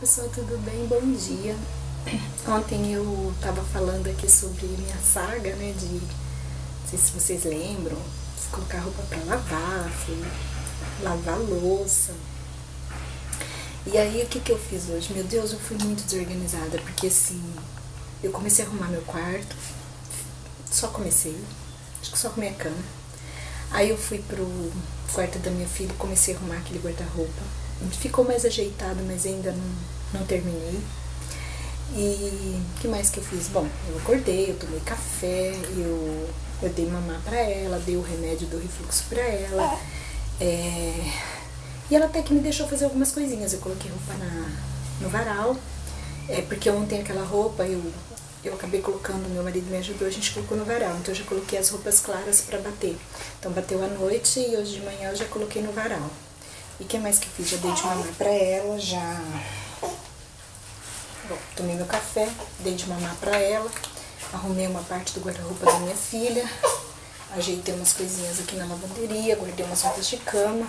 pessoal, tudo bem? Bom dia. Ontem eu tava falando aqui sobre minha saga, né? De. Não sei se vocês lembram, colocar roupa pra lavar, lavar louça. E aí o que, que eu fiz hoje? Meu Deus, eu fui muito desorganizada, porque assim, eu comecei a arrumar meu quarto, só comecei, acho que só arrumei a cama. Aí eu fui pro quarto da minha filha, comecei a arrumar aquele guarda-roupa ficou mais ajeitado, mas ainda não, não terminei. E que mais que eu fiz? Bom, eu acordei, eu tomei café, eu, eu dei mamar pra ela, dei o remédio do refluxo pra ela. É, e ela até que me deixou fazer algumas coisinhas. Eu coloquei roupa na, no varal, é, porque ontem aquela roupa eu, eu acabei colocando, meu marido me ajudou, a gente colocou no varal. Então eu já coloquei as roupas claras para bater. Então bateu à noite e hoje de manhã eu já coloquei no varal. E o que mais que eu fiz? Já dei de mamar pra ela, já... Bom, tomei meu café, dei de mamar pra ela, arrumei uma parte do guarda-roupa da minha filha, ajeitei umas coisinhas aqui na lavanderia, guardei umas roupas de cama,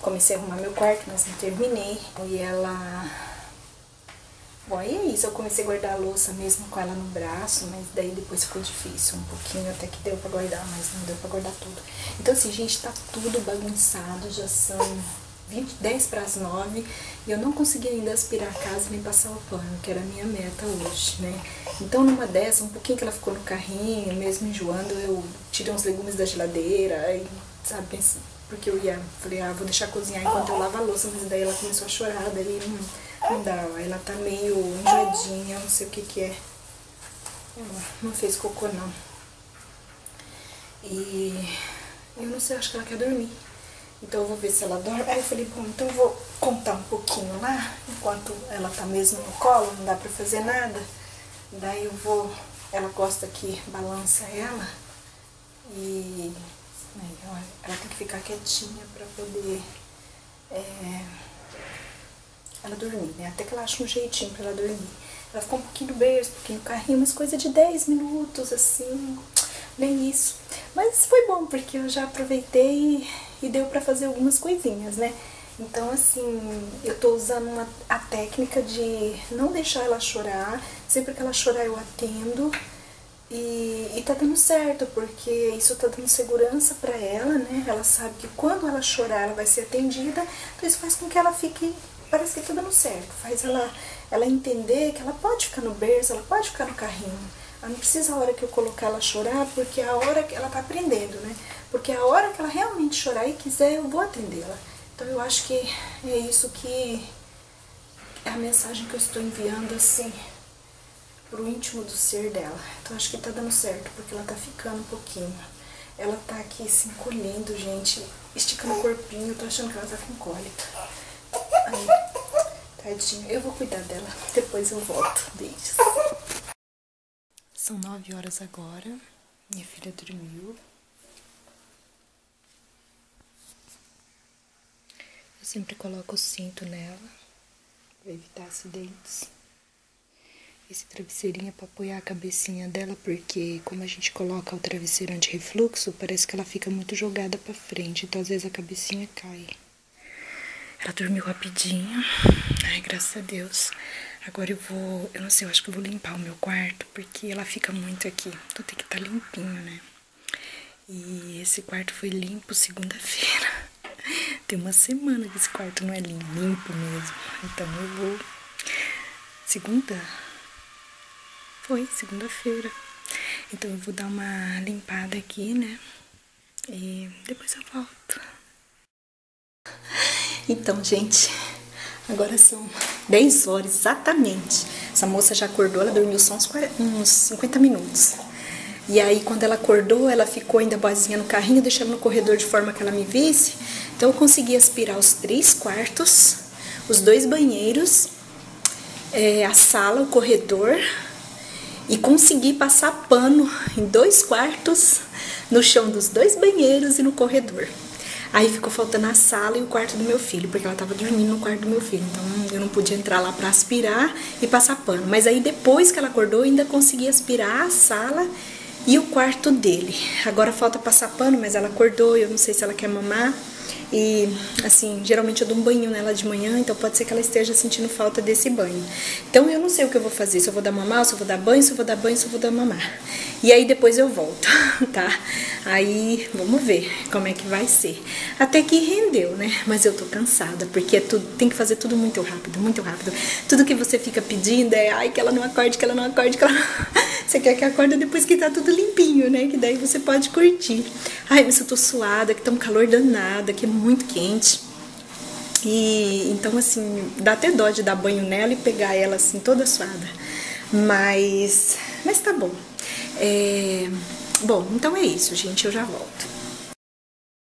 comecei a arrumar meu quarto, mas não terminei. E ela Bom, aí é isso, eu comecei a guardar a louça mesmo com ela no braço, mas daí depois ficou difícil um pouquinho, até que deu pra guardar, mas não deu pra guardar tudo. Então assim, gente, tá tudo bagunçado, já são 20, 10 para as 9 e eu não consegui ainda aspirar a casa nem passar o pano, que era a minha meta hoje, né? Então numa dessa, um pouquinho que ela ficou no carrinho, mesmo enjoando, eu tirei uns legumes da geladeira e, sabe, porque eu ia, falei, ah, vou deixar cozinhar enquanto eu lavo a louça, mas daí ela começou a chorar, daí... Hum, não dá, ela tá meio enjoadinha, não sei o que que é. Ela não fez cocô não. E eu não sei, acho que ela quer dormir. Então eu vou ver se ela dorme. Aí eu falei, bom, então eu vou contar um pouquinho lá, enquanto ela tá mesmo no colo, não dá pra fazer nada. Daí eu vou, ela gosta que balança ela. E né, ela tem que ficar quietinha pra poder... É, ela dormir, né? Até que ela acha um jeitinho pra ela dormir. Ela ficou um pouquinho no berço, um pouquinho no carrinho, mas coisa de 10 minutos, assim, nem isso. Mas foi bom, porque eu já aproveitei e, e deu pra fazer algumas coisinhas, né? Então, assim, eu tô usando uma, a técnica de não deixar ela chorar. Sempre que ela chorar, eu atendo. E, e tá dando certo, porque isso tá dando segurança para ela, né? Ela sabe que quando ela chorar, ela vai ser atendida. Então, isso faz com que ela fique parece que tá dando certo. Faz ela, ela entender que ela pode ficar no berço, ela pode ficar no carrinho. Ela não precisa a hora que eu colocar ela chorar, porque é a hora que ela tá aprendendo, né? Porque é a hora que ela realmente chorar e quiser, eu vou atendê-la. Então eu acho que é isso que é a mensagem que eu estou enviando assim pro íntimo do ser dela. Então acho que tá dando certo, porque ela tá ficando um pouquinho. Ela tá aqui se encolhendo, gente, esticando o corpinho, tô achando que ela tá com cólica. Tadinha. Eu vou cuidar dela. Depois eu volto. Beijos. São nove horas agora. Minha filha dormiu. Eu sempre coloco o cinto nela para evitar acidentes. Esse travesseirinho é para apoiar a cabecinha dela, porque como a gente coloca o travesseiro anti-refluxo, parece que ela fica muito jogada para frente, então às vezes a cabecinha cai. Ela dormiu rapidinho. Ai, graças a Deus. Agora eu vou, eu não sei, eu acho que eu vou limpar o meu quarto, porque ela fica muito aqui. Então tem que estar tá limpinho, né? E esse quarto foi limpo segunda-feira. Tem uma semana que esse quarto não é limpo mesmo. Então eu vou. Segunda? Foi, segunda-feira. Então eu vou dar uma limpada aqui, né? E depois eu volto. Então, gente, agora são 10 horas exatamente. Essa moça já acordou, ela dormiu só uns, 40, uns 50 minutos. E aí, quando ela acordou, ela ficou ainda boazinha no carrinho, deixando no corredor de forma que ela me visse. Então, eu consegui aspirar os três quartos, os dois banheiros, é, a sala, o corredor, e consegui passar pano em dois quartos, no chão dos dois banheiros e no corredor. Aí ficou faltando a sala e o quarto do meu filho, porque ela tava dormindo no quarto do meu filho. Então eu não podia entrar lá para aspirar e passar pano. Mas aí depois que ela acordou, ainda consegui aspirar a sala e o quarto dele. Agora falta passar pano, mas ela acordou, eu não sei se ela quer mamar. E assim, geralmente eu dou um banho nela de manhã, então pode ser que ela esteja sentindo falta desse banho. Então eu não sei o que eu vou fazer, se eu vou dar mamar, se eu vou dar banho, se eu vou dar banho, se eu vou dar mamar. E aí depois eu volto, tá? Aí vamos ver como é que vai ser. Até que rendeu, né? Mas eu tô cansada, porque é tudo, tem que fazer tudo muito rápido, muito rápido. Tudo que você fica pedindo é ai que ela não acorde, que ela não acorde, que ela não... Você quer que acorda depois que tá tudo limpinho, né? Que daí você pode curtir. Ai, mas eu tô suada, que tá um calor danado, que é muito quente. E então assim, dá até dó de dar banho nela e pegar ela assim toda suada. Mas, mas tá bom. É, bom, então é isso, gente, eu já volto.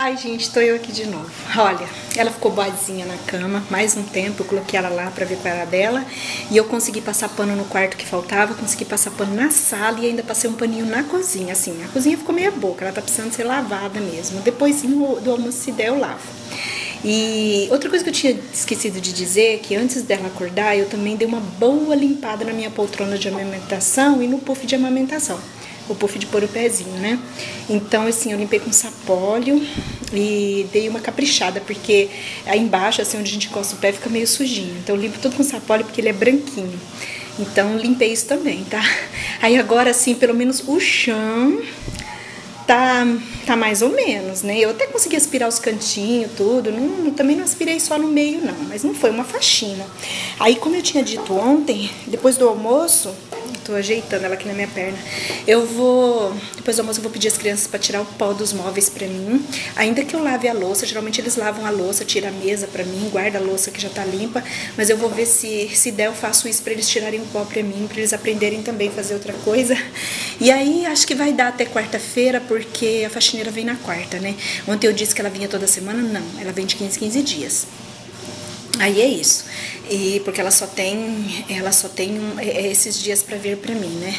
Ai, gente, tô eu aqui de novo. Olha, ela ficou boazinha na cama, mais um tempo, eu coloquei ela lá pra ver qual era dela. E eu consegui passar pano no quarto que faltava, consegui passar pano na sala e ainda passei um paninho na cozinha, assim. A cozinha ficou meia boca, ela tá precisando ser lavada mesmo. Depois do almoço, se der, eu lavo. E outra coisa que eu tinha esquecido de dizer é que antes dela acordar, eu também dei uma boa limpada na minha poltrona de amamentação e no puff de amamentação o puff de pôr o pezinho, né? Então, assim, eu limpei com sapólio e dei uma caprichada, porque aí embaixo, assim, onde a gente encosta o pé, fica meio sujinho. Então, eu limpo tudo com sapólio porque ele é branquinho. Então, limpei isso também, tá? Aí agora, assim, pelo menos o chão tá, tá mais ou menos, né? Eu até consegui aspirar os cantinhos, tudo. Não, também não aspirei só no meio, não. Mas não foi uma faxina. Aí, como eu tinha dito ontem, depois do almoço, tô ajeitando ela aqui na minha perna. Eu vou, depois do almoço, eu vou pedir as crianças para tirar o pó dos móveis para mim. Ainda que eu lave a louça, geralmente eles lavam a louça, tira a mesa para mim, guarda a louça que já tá limpa. Mas eu vou ver se, se der, eu faço isso para eles tirarem o pó para mim, para eles aprenderem também a fazer outra coisa. E aí, acho que vai dar até quarta-feira, porque a faxineira vem na quarta, né? Ontem eu disse que ela vinha toda semana, não, ela vem de 15, 15 dias. Aí é isso. E porque ela só tem, ela só tem um, é, é esses dias para vir para mim, né?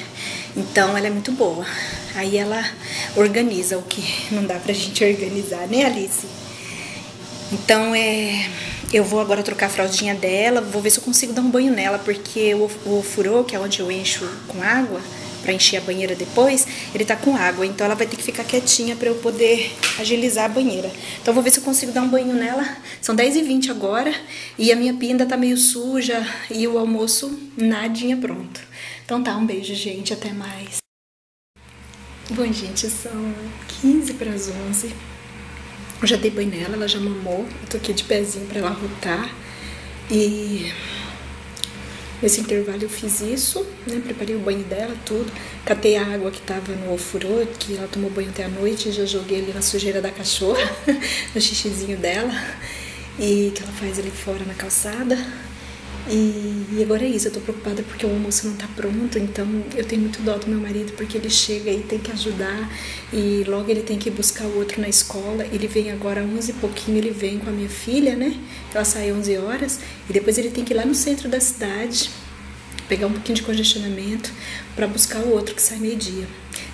Então ela é muito boa. Aí ela organiza o que não dá pra gente organizar, né, Alice? Então é, eu vou agora trocar a fraldinha dela, vou ver se eu consigo dar um banho nela, porque o, o furô, que é onde eu encho com água, para encher a banheira depois, ele tá com água, então ela vai ter que ficar quietinha para eu poder agilizar a banheira. Então vou ver se eu consigo dar um banho nela. São 10h20 agora e a minha pia ainda tá meio suja e o almoço nadinha pronto. Então tá, um beijo, gente, até mais. Bom, gente, são 15 para as 11. Eu já dei banho nela, ela já mamou. Eu tô aqui de pezinho para ela rotar. E Nesse intervalo eu fiz isso, né? Preparei o banho dela, tudo. Catei a água que tava no ofurô, que ela tomou banho até a noite, já joguei ali na sujeira da cachorra, no xixizinho dela, e que ela faz ali fora na calçada. E, e, agora é isso, eu tô preocupada porque o almoço não tá pronto, então eu tenho muito dó do meu marido porque ele chega e tem que ajudar e logo ele tem que buscar o outro na escola. Ele vem agora às 11 e pouquinho, ele vem com a minha filha, né? Ela sai às 11 horas e depois ele tem que ir lá no centro da cidade pegar um pouquinho de congestionamento para buscar o outro que sai meio-dia.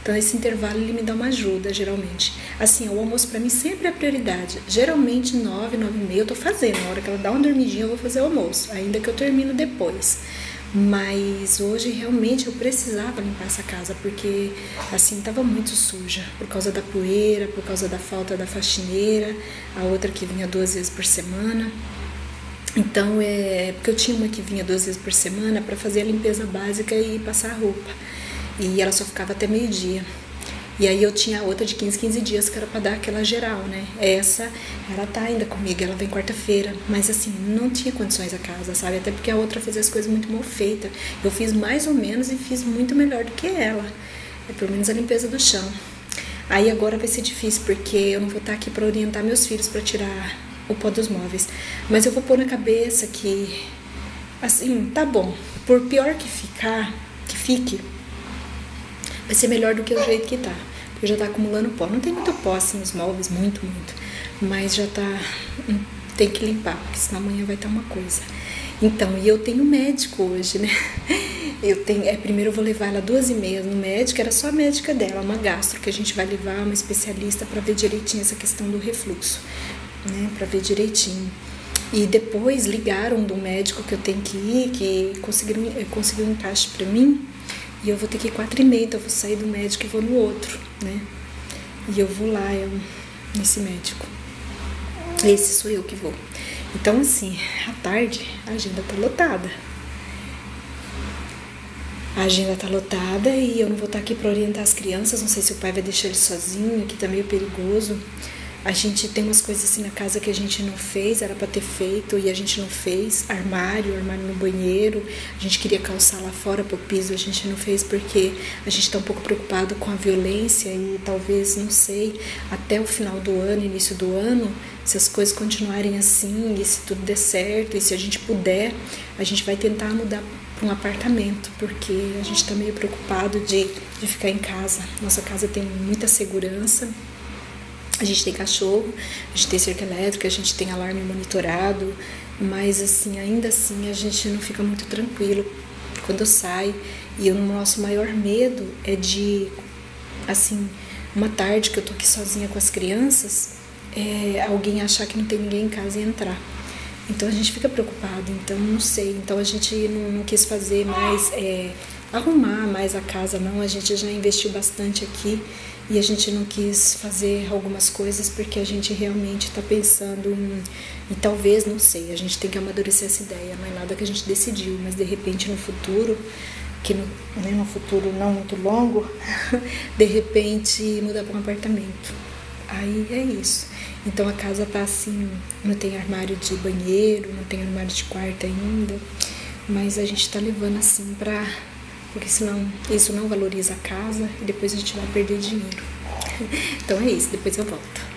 Então esse intervalo ele me dá uma ajuda, geralmente. Assim, o almoço para mim sempre é prioridade. Geralmente nove, nove e meia eu tô fazendo. Na hora que ela dá uma dormidinha eu vou fazer o almoço, ainda que eu termino depois. Mas hoje realmente eu precisava limpar essa casa porque assim estava muito suja por causa da poeira, por causa da falta da faxineira, a outra que vinha duas vezes por semana. Então, é porque eu tinha uma que vinha duas vezes por semana para fazer a limpeza básica e passar a roupa. E ela só ficava até meio-dia. E aí eu tinha outra de 15, 15 dias que era para dar aquela geral, né? Essa, ela tá ainda comigo, ela vem quarta-feira, mas assim, não tinha condições a casa, sabe? Até porque a outra fazia as coisas muito mal feitas. Eu fiz mais ou menos e fiz muito melhor do que ela. É pelo menos a limpeza do chão. Aí agora vai ser difícil porque eu não vou estar aqui para orientar meus filhos para tirar o pó dos móveis. Mas eu vou pôr na cabeça que, assim, tá bom. Por pior que ficar, que fique, vai ser melhor do que o jeito que tá. Porque já tá acumulando pó. Não tem muito pó assim nos móveis, muito, muito. Mas já tá. Hum, tem que limpar, porque senão amanhã vai estar tá uma coisa. Então, e eu tenho médico hoje, né? Eu tenho, é, primeiro eu vou levar ela duas e meia no médico, era só a médica dela, uma gastro, que a gente vai levar uma especialista para ver direitinho essa questão do refluxo né, para ver direitinho. E depois ligaram do médico que eu tenho que ir, que conseguiram, eh, conseguiu um encaixe para mim, e eu vou ter que ir quatro e meia, então eu vou sair do médico e vou no outro, né? E eu vou lá eu, nesse médico. Esse sou eu que vou. Então, assim, à tarde a agenda tá lotada. A agenda tá lotada e eu não vou estar tá aqui para orientar as crianças. Não sei se o pai vai deixar ele sozinho, aqui tá meio perigoso. A gente tem umas coisas assim na casa que a gente não fez, era para ter feito e a gente não fez. Armário, armário no banheiro. A gente queria calçar lá fora pro piso, a gente não fez porque a gente tá um pouco preocupado com a violência e talvez, não sei, até o final do ano, início do ano, se as coisas continuarem assim e se tudo der certo e se a gente puder, a gente vai tentar mudar para um apartamento, porque a gente está meio preocupado de, de ficar em casa. Nossa casa tem muita segurança, a gente tem cachorro, a gente tem cerca elétrica, a gente tem alarme monitorado, mas assim, ainda assim a gente não fica muito tranquilo quando sai. E o nosso maior medo é de, assim, uma tarde que eu tô aqui sozinha com as crianças, é, alguém achar que não tem ninguém em casa e entrar. Então a gente fica preocupado, então não sei. Então a gente não, não quis fazer mais, é, arrumar mais a casa, não. A gente já investiu bastante aqui e a gente não quis fazer algumas coisas porque a gente realmente está pensando em, e talvez, não sei, a gente tem que amadurecer essa ideia, não é nada que a gente decidiu, mas de repente no futuro, que no, né, no futuro não muito longo, de repente mudar para um apartamento. Aí é isso. Então a casa tá assim, não tem armário de banheiro, não tem armário de quarto ainda, mas a gente tá levando assim pra porque senão isso não valoriza a casa e depois a gente vai perder dinheiro. Então é isso, depois eu volto.